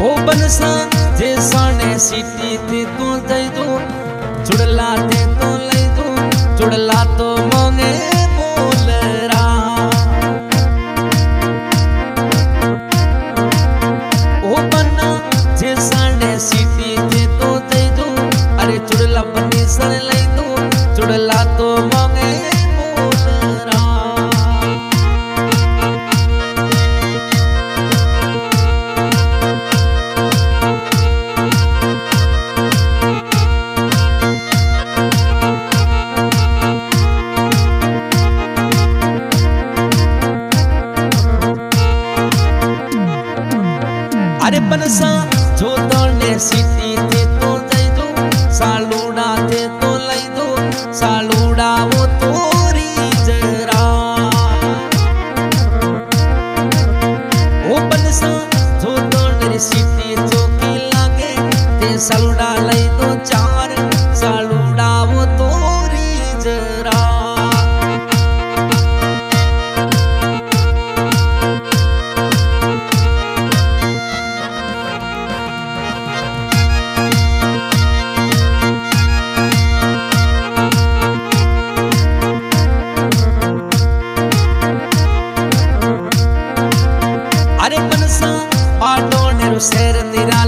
ओ बनसा जे साने सीटी ते तो दई दो, चुड़ला ते तो लई दो, चुड़ला तो मोंगे अरे बनसा जो दौड़ने सीटी थे तो Kansa, Jodhone City. ser en dirá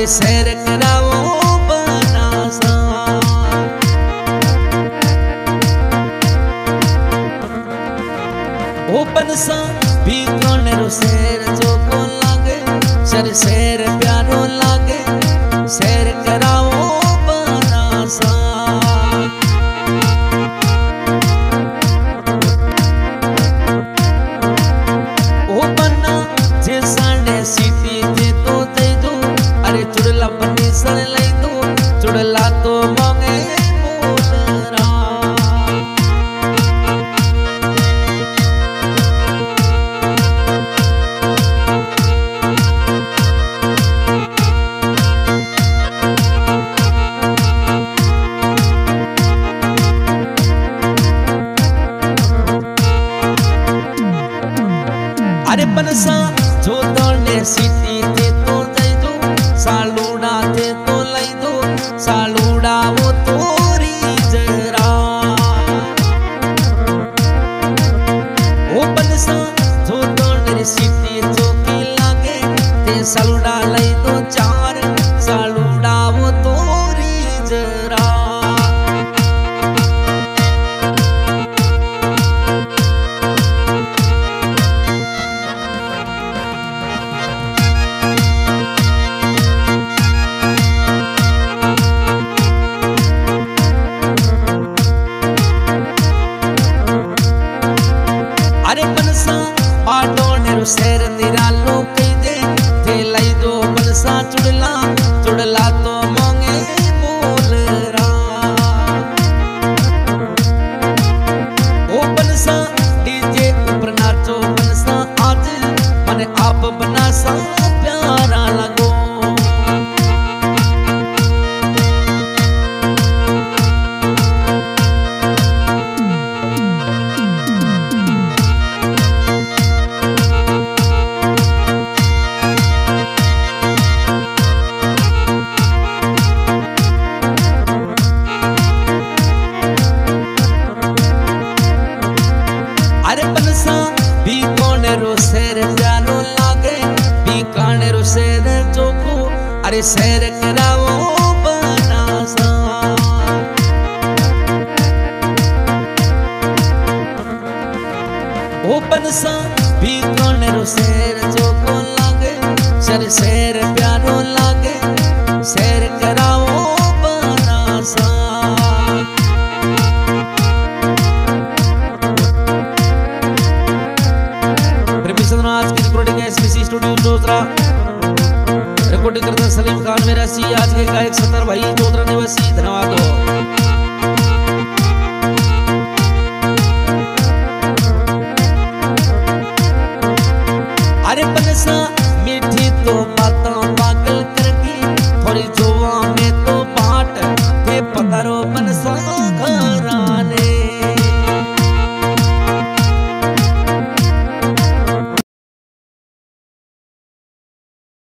अरे शेर करावो अरे जो दौड़ने सीटी पाडो नेरो शेर निरालो कई दे थे लई दो बनसा चुड़ला अरे बनसा बीकाने रो शेर जानो लागे? बीकाने रो शेर जोको अरे शेर करावो बनासा ओ बनसा रिकॉर्डिंग एसपीसी स्टूडियो जोतरा रिकॉर्डिंग करता सलीम खान, मेरा सी आज के गायक सतर भाई जोतरा निवासी, धन्यवाद। हो अरे बनसा